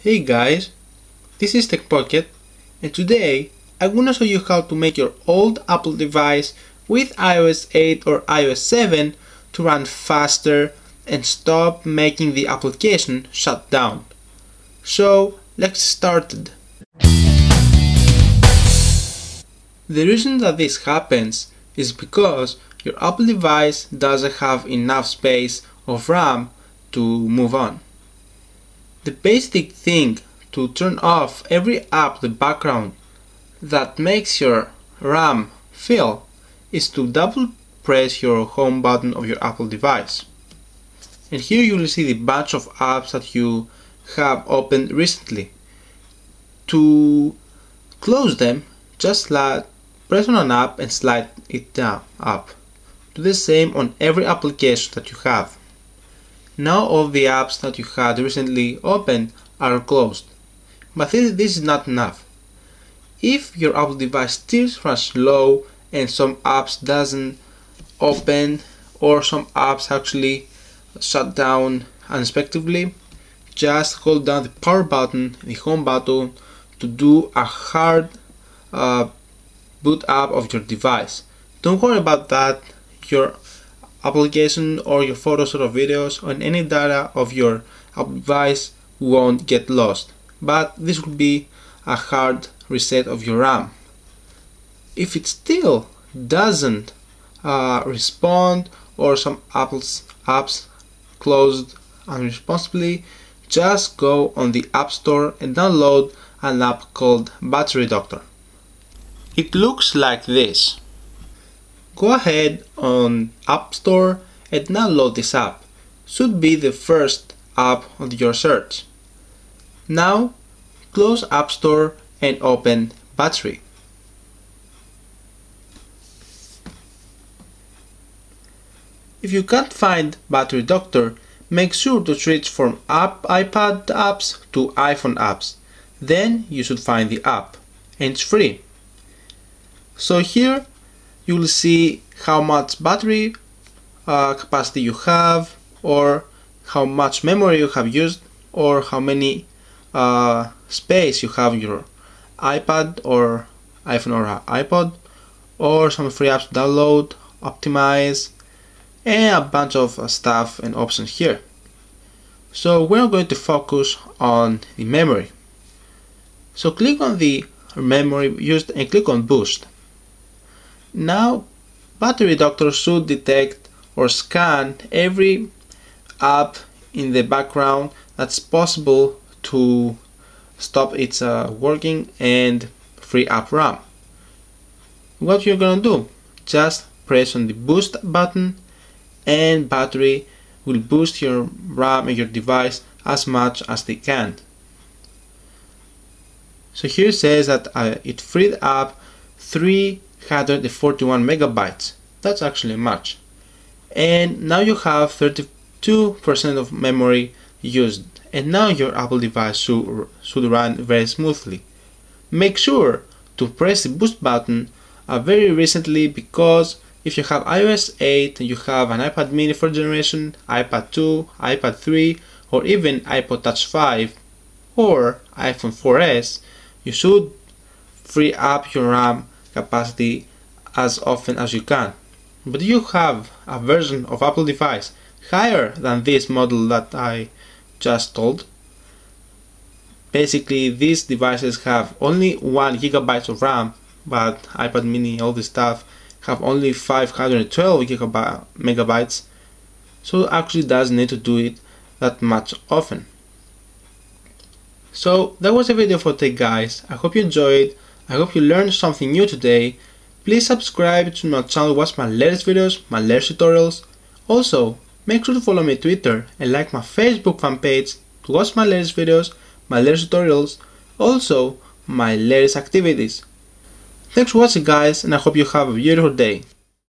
Hey guys, this is TechPocket and today I'm gonna show you how to make your old Apple device with iOS 8 or iOS 7 to run faster and stop making the application shut down. So let's start. The reason that this happens is because your Apple device doesn't have enough space of RAM to move on. The basic thing to turn off every app the background that makes your RAM fill is to double press your home button of your Apple device. And here you will see the batch of apps that you have opened recently. To close them, just slide, press on an app and slide it down up. Do the same on every application that you have. Now all the apps that you had recently opened are closed. But this is not enough. If your Apple device still runs slow and some apps doesn't open or some apps actually shut down unexpectedly, just hold down the power button, the home button to do a hard uh, boot up of your device. Don't worry about that. Your application or your photos or videos or any data of your device won't get lost but this will be a hard reset of your RAM. If it still doesn't uh, respond or some Apple's apps closed unresponsibly just go on the App Store and download an app called Battery Doctor. It looks like this Go ahead on App Store and download this app. Should be the first app on your search. Now close App Store and open Battery. If you can't find Battery Doctor, make sure to switch from app iPad apps to iPhone apps. Then you should find the app and it's free. So here you will see how much battery uh, capacity you have or how much memory you have used or how many uh, space you have your iPad or iPhone or iPod or some free apps to download, optimize and a bunch of uh, stuff and options here. So we're going to focus on the memory. So click on the memory used and click on boost. Now, Battery Doctor should detect or scan every app in the background that's possible to stop its uh, working and free up RAM. What you're gonna do? Just press on the boost button and battery will boost your RAM and your device as much as they can. So here says that uh, it freed up 3 141 megabytes. That's actually much. And now you have 32% of memory used. And now your Apple device should, should run very smoothly. Make sure to press the boost button uh, very recently because if you have iOS 8 and you have an iPad mini 4th generation, iPad 2, iPad 3 or even iPod Touch 5 or iPhone 4S, you should free up your RAM capacity as often as you can. But you have a version of Apple device higher than this model that I just told. Basically, these devices have only 1 gigabyte of RAM, but iPad mini, all this stuff, have only 512 gigabyte megabytes, so actually doesn't need to do it that much often. So that was a video for today guys, I hope you enjoyed, I hope you learned something new today. Please subscribe to my channel to watch my latest videos, my latest tutorials. Also, make sure to follow me on Twitter and like my Facebook fan page to watch my latest videos, my latest tutorials, also my latest activities. Thanks for watching guys and I hope you have a beautiful day.